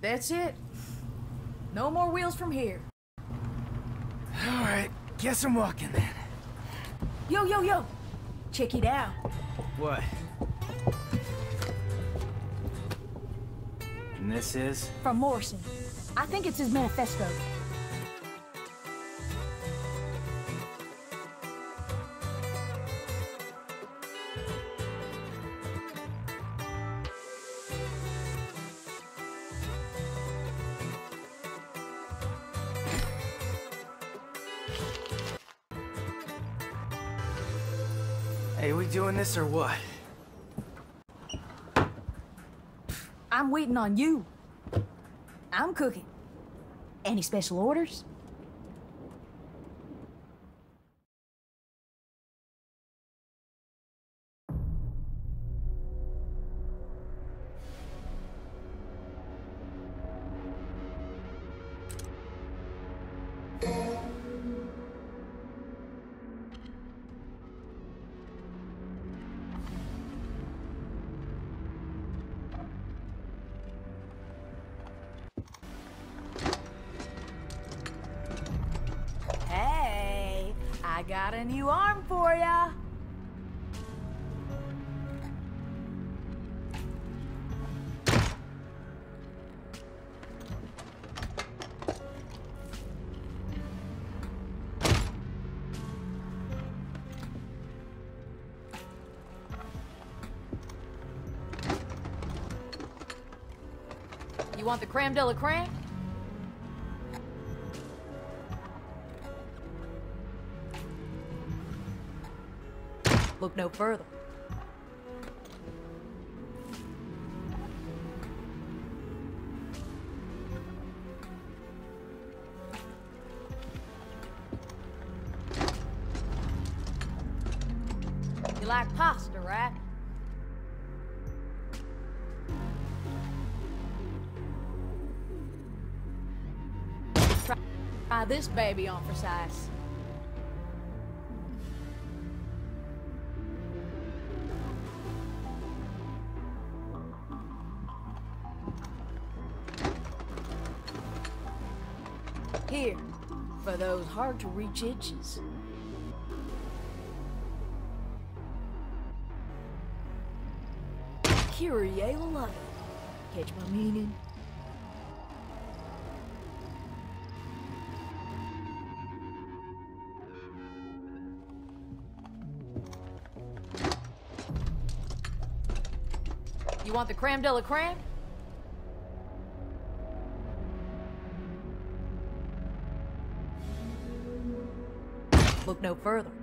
That's it. No more wheels from here. Alright, guess I'm walking then. Yo, yo, yo! Check it out. What? And this is? From Morrison. I think it's his manifesto. Hey, we doing this or what? I'm waiting on you. I'm cooking. Any special orders? Got a new arm for ya. You want the creme de la creme? Look no further. You like pasta, right? Try, this baby on for size. Those hard to reach itches. Kyrie love Catch my meaning? You want the creme de la creme? Look no further.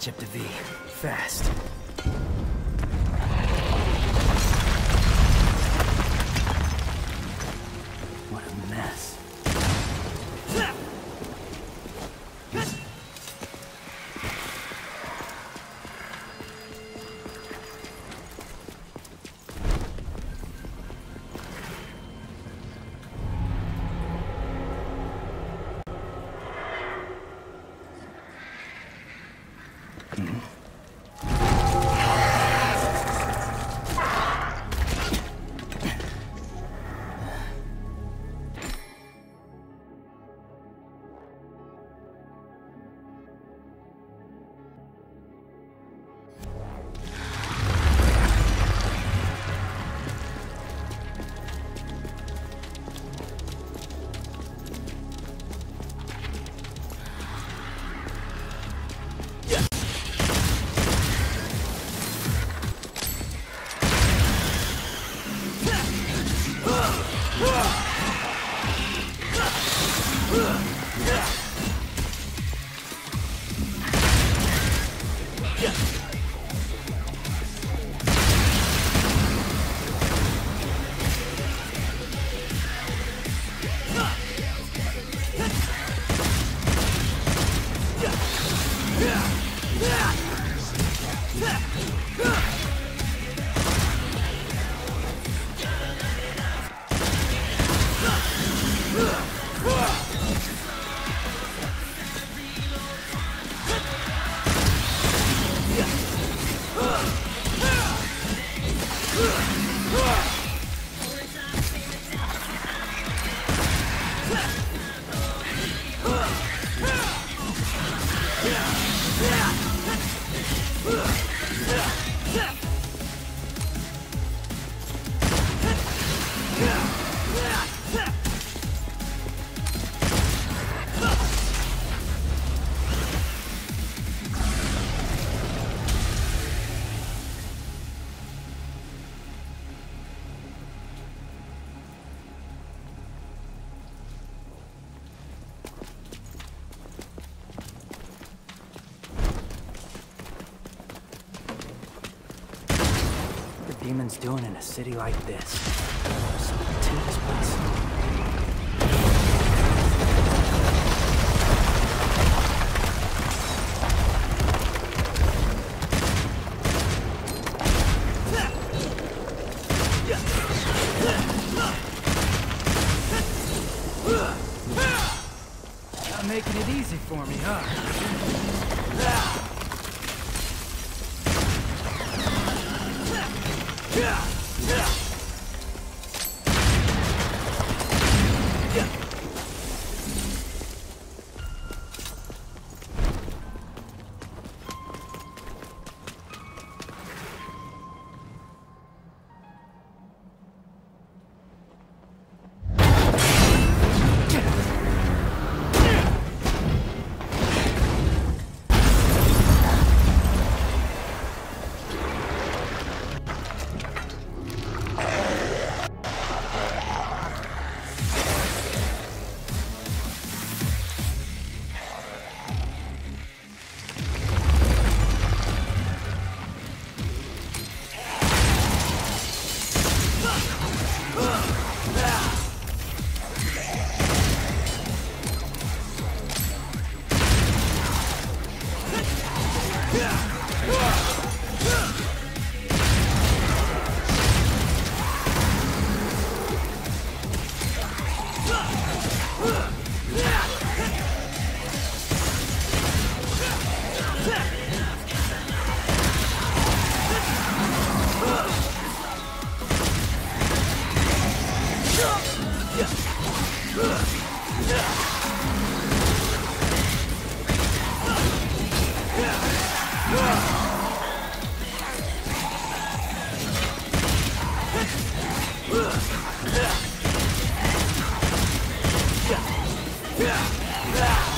Catch up to V. Fast. What demons doing in a city like this? Something to this place. Yeah! Yeah!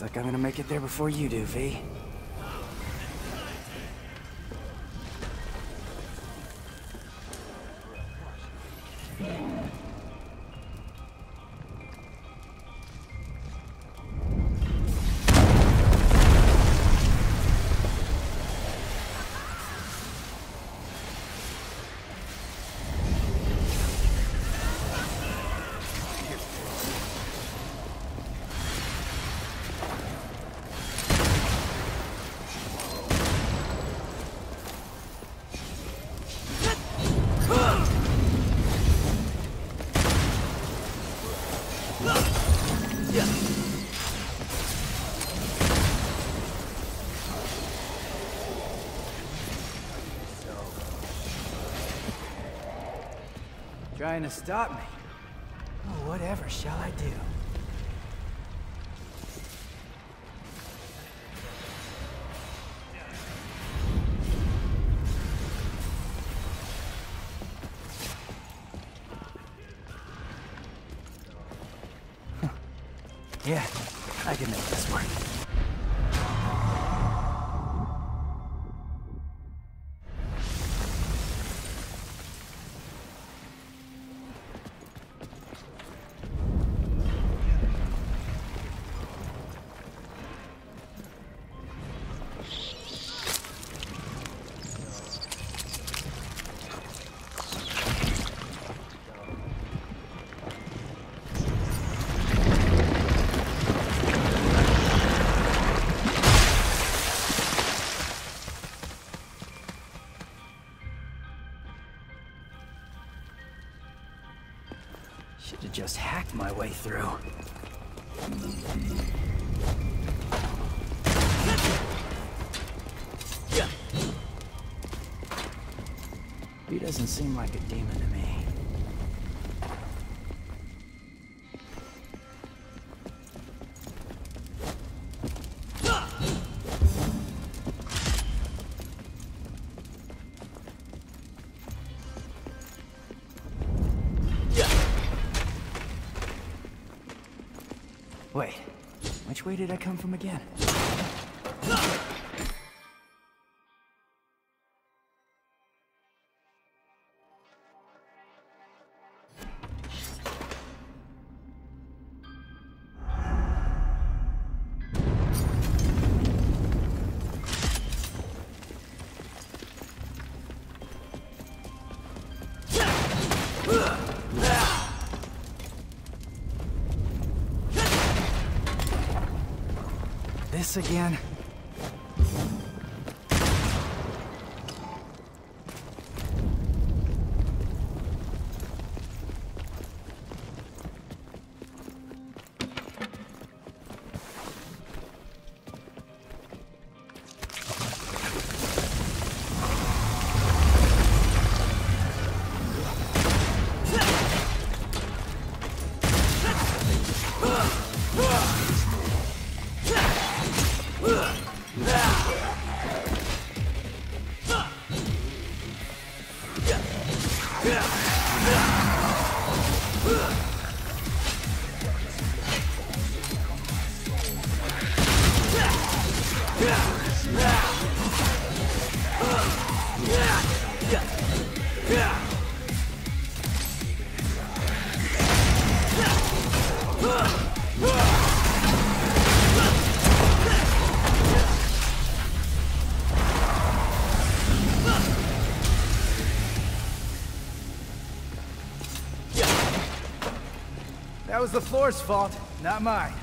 Looks like I'm gonna make it there before you do, V. Trying to stop me. Oh, whatever shall I do? Yeah, I can make this work. Should have just hacked my way through. He doesn't seem like a demon to me. Did I come from again? This again? Was the floor's fault, not mine.